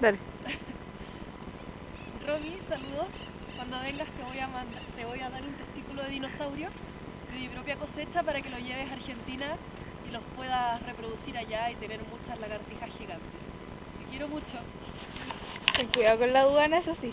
Dale. Romy, saludos. Cuando vengas te voy a mandar, te voy a dar un testículo de dinosaurio de mi propia cosecha para que lo lleves a Argentina y los puedas reproducir allá y tener muchas lagartijas gigantes. Te quiero mucho. Ten cuidado con la aduana, eso sí.